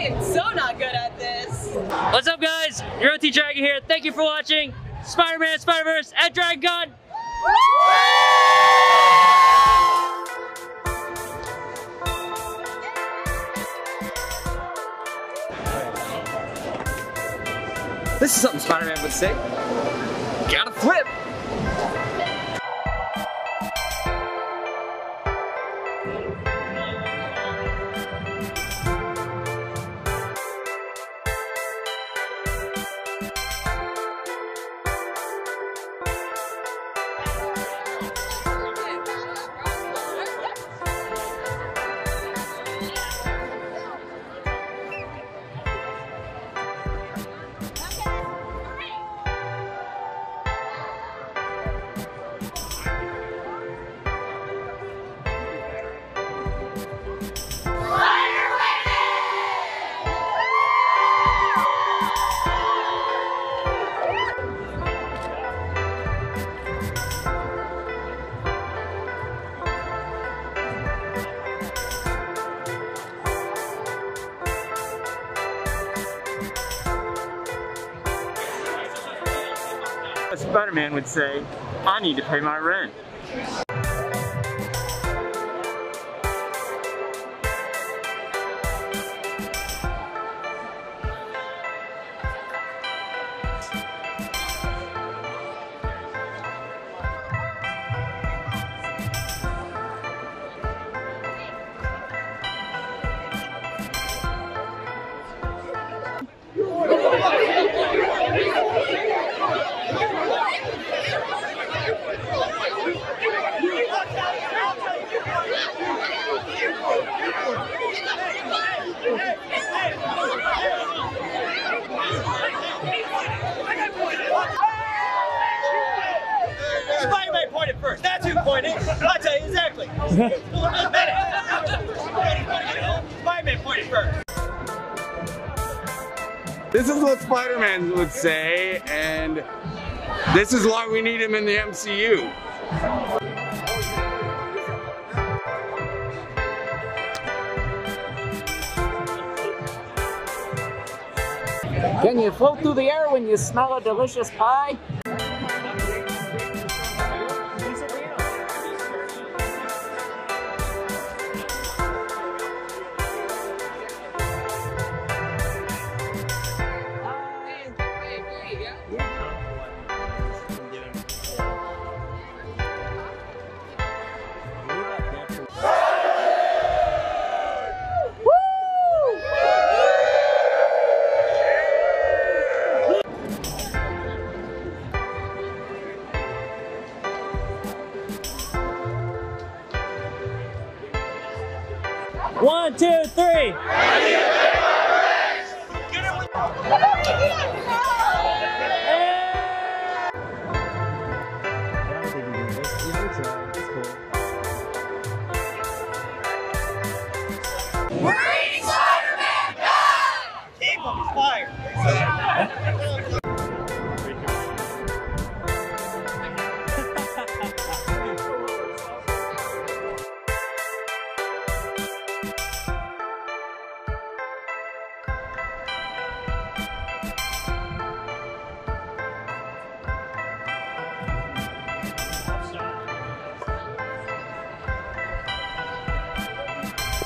I am so not good at this. What's up, guys? Your OT Dragon here. Thank you for watching Spider-Man Spider-Verse at Dragon Con. This is something Spider-Man would say. Gotta flip. Spider-Man would say, I need to pay my rent. This is what Spider-Man would say, and this is why we need him in the MCU. Can you float through the air when you smell a delicious pie?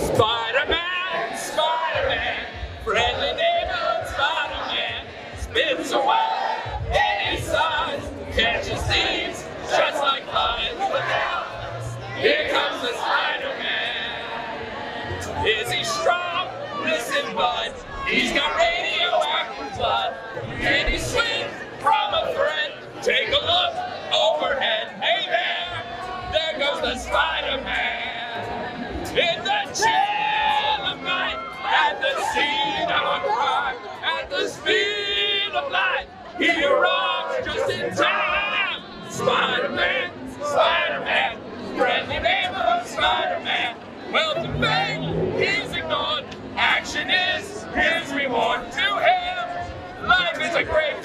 Spider-Man, Well, to fame, he's ignored. Action is his reward to him. Life is a great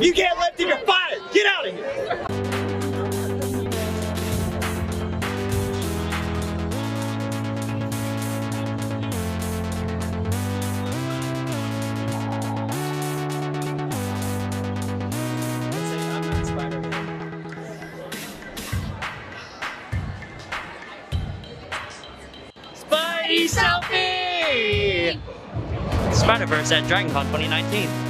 lifting, you're fired. Get out of here. Spidey selfie! Spider-Verse at DragonCon 2019.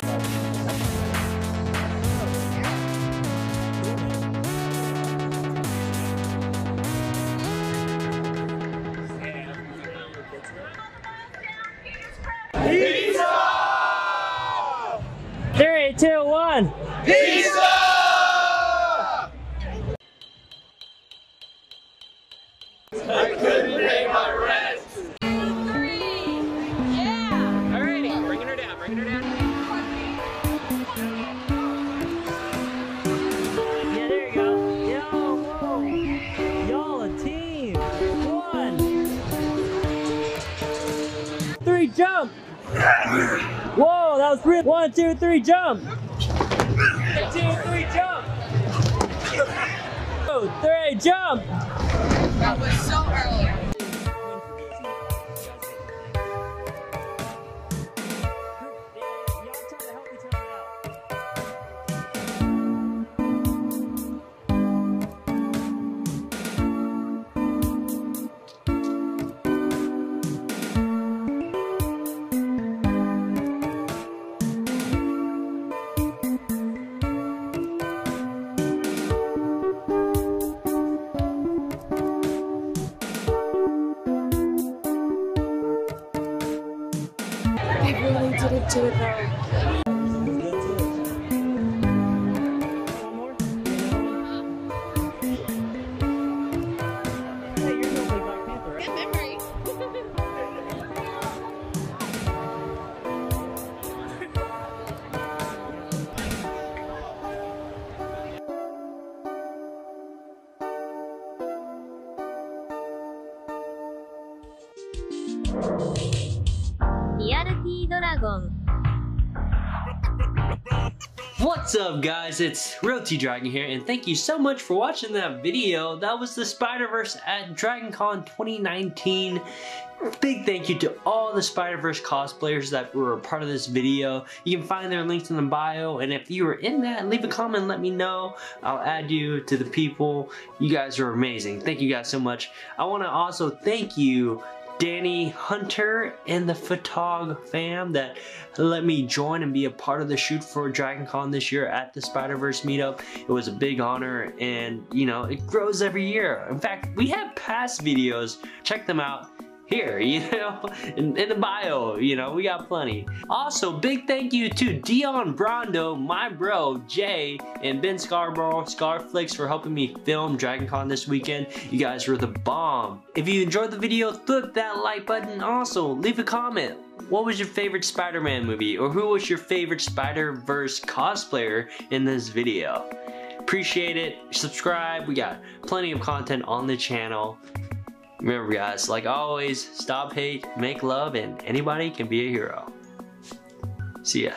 Alrighty, bringing her down, bringing her down. Yeah, there you go. Yo, whoa. Y'all a team. One. Three, jump. Whoa, that was real. One, two, three, jump. Two, three, jump. Two, three, jump. That was so dedicated What's up guys, it's Real T Dragon here and thank you so much for watching that video. That was the Spider-Verse at DragonCon 2019. Big thank you to all the Spider-Verse cosplayers that were a part of this video. You can find their links in the bio and if you were in that, leave a comment let me know. I'll add you to the people. You guys are amazing. Thank you guys so much. I want to also thank you Danny Hunter and the Photog fam that let me join and be a part of the shoot for DragonCon this year at the Spider-Verse meetup. It was a big honor and you know, it grows every year. In fact, we have past videos. Check them out here, you know, in, in, the bio, you know, we got plenty. Also, big thank you to Dion Brondo, my bro, Jay, and Ben Scarborough, Scarflix for helping me film DragonCon this weekend. You guys were the bomb. If you enjoyed the video, click that like button. Also, leave a comment. What was your favorite Spider-Man movie? Or who was your favorite Spider-Verse cosplayer in this video? Appreciate it. Subscribe. We got plenty of content on the channel. Remember guys, like always, stop hate, make love, and anybody can be a hero. See ya.